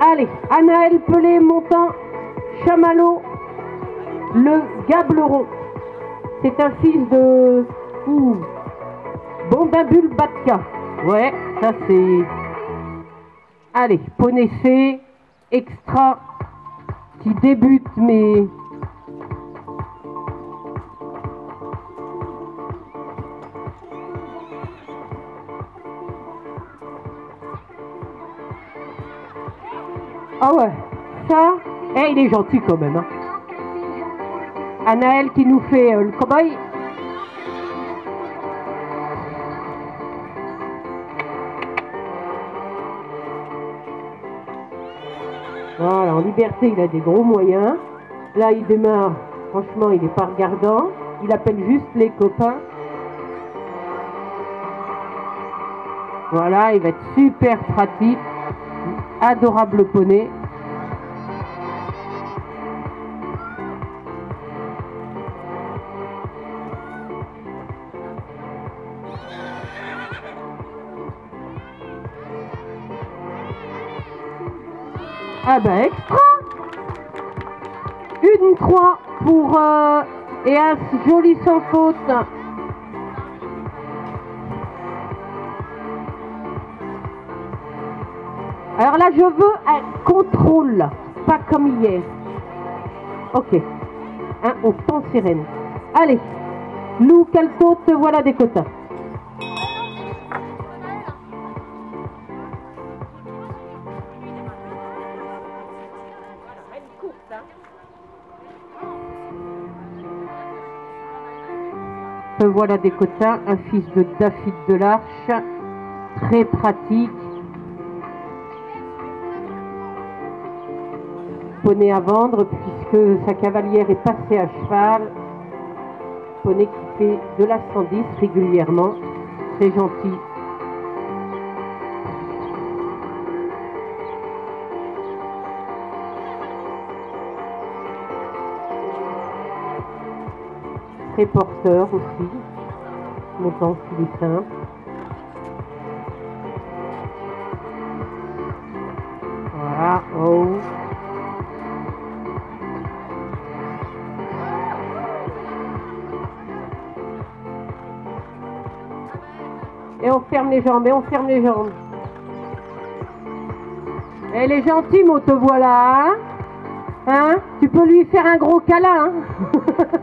Allez, Anaël Pelé, Montant, Chamallow, le Gableron. C'est un fils de... Ouh, Batka. Ouais, ça c'est... Allez, poney C, extra, qui débute, mais... Ah ouais, ça, eh, il est gentil quand même. Hein. Anaël qui nous fait euh, le cobaye. Voilà, en liberté, il a des gros moyens. Là, il démarre, franchement, il n'est pas regardant. Il appelle juste les copains. Voilà, il va être super pratique. Adorable poney. Ah ben extra Une 3 pour euh, et un joli sans faute. Alors là je veux un contrôle, pas comme hier. Ok. Un au temps sirène. Allez, Lou, Calto, te voilà des quotas. voilà des quotas, un fils de David de l'Arche, très pratique. À vendre puisque sa cavalière est passée à cheval. Poney qui fait de la 110 régulièrement, très gentil. Très porteur aussi montant s'il est simple. Voilà, Et on ferme les jambes, et on ferme les jambes. Elle est gentille, mon te voilà, hein, hein? Tu peux lui faire un gros câlin, hein?